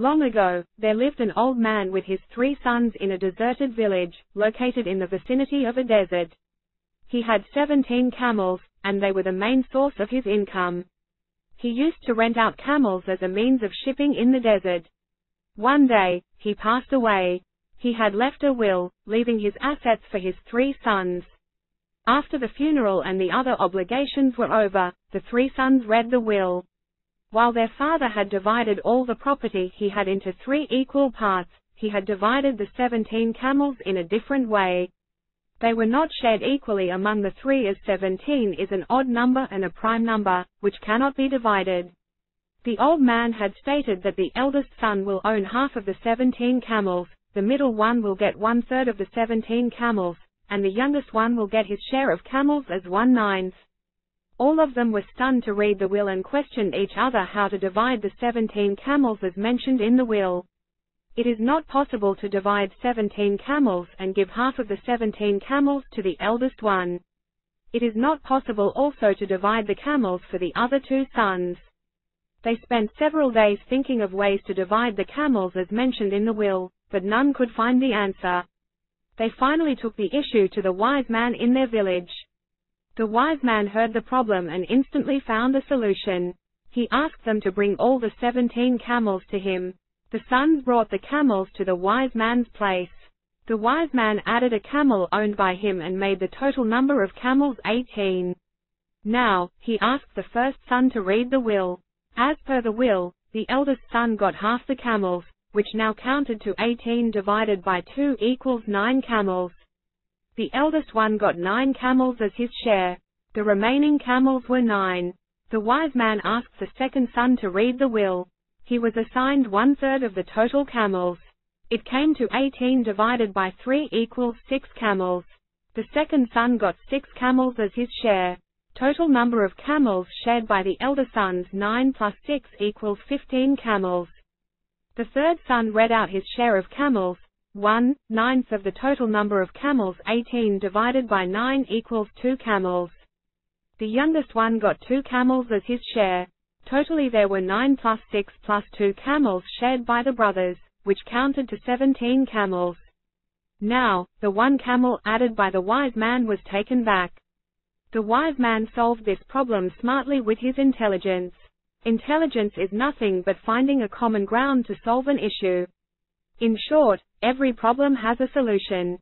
Long ago, there lived an old man with his three sons in a deserted village, located in the vicinity of a desert. He had 17 camels, and they were the main source of his income. He used to rent out camels as a means of shipping in the desert. One day, he passed away. He had left a will, leaving his assets for his three sons. After the funeral and the other obligations were over, the three sons read the will. While their father had divided all the property he had into three equal parts, he had divided the 17 camels in a different way. They were not shared equally among the three as 17 is an odd number and a prime number, which cannot be divided. The old man had stated that the eldest son will own half of the 17 camels, the middle one will get one third of the 17 camels, and the youngest one will get his share of camels as one ninth. All of them were stunned to read the will and questioned each other how to divide the 17 camels as mentioned in the will. It is not possible to divide 17 camels and give half of the 17 camels to the eldest one. It is not possible also to divide the camels for the other two sons. They spent several days thinking of ways to divide the camels as mentioned in the will, but none could find the answer. They finally took the issue to the wise man in their village. The wise man heard the problem and instantly found a solution. He asked them to bring all the 17 camels to him. The sons brought the camels to the wise man's place. The wise man added a camel owned by him and made the total number of camels 18. Now, he asked the first son to read the will. As per the will, the eldest son got half the camels, which now counted to 18 divided by 2 equals 9 camels. The eldest one got nine camels as his share. The remaining camels were nine. The wise man asked the second son to read the will. He was assigned one third of the total camels. It came to 18 divided by 3 equals 6 camels. The second son got 6 camels as his share. Total number of camels shared by the elder sons 9 plus 6 equals 15 camels. The third son read out his share of camels, 1 ninth of the total number of camels 18 divided by 9 equals 2 camels. The youngest one got 2 camels as his share. Totally there were 9 plus 6 plus 2 camels shared by the brothers, which counted to 17 camels. Now, the one camel added by the wise man was taken back. The wise man solved this problem smartly with his intelligence. Intelligence is nothing but finding a common ground to solve an issue. In short, every problem has a solution.